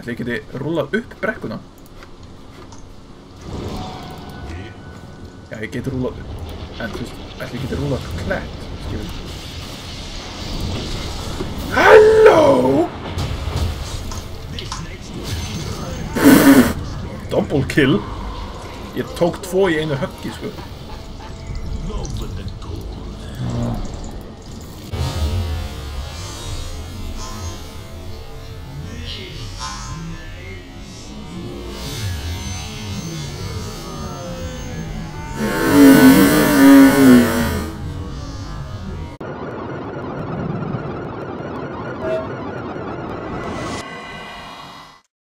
Ætli ég geti rúlað upp brekkuna? Já, ég geti rúlað upp. En þú veist, ætli ég geti rúlað upp klætt, skilur. Halló! Double kill. Ég tók tvo í einu höggi, sko.